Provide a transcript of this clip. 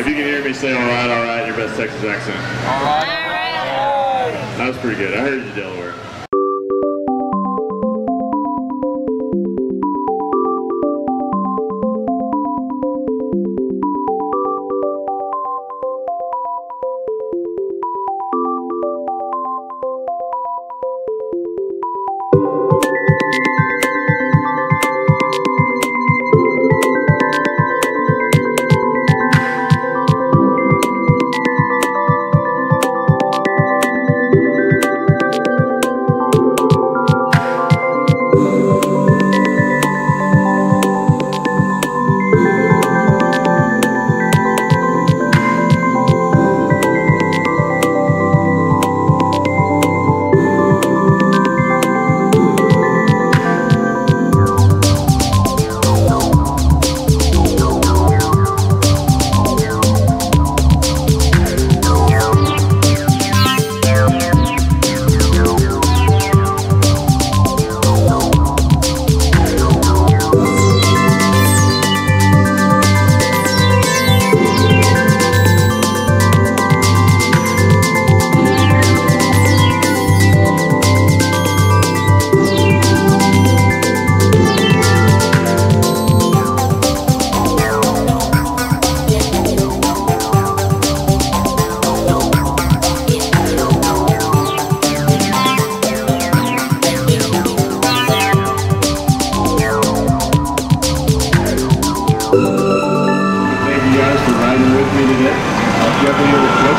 If you can hear me say all right, all right, your best Texas accent. All right. All right. That was pretty good. I heard you, Delaware.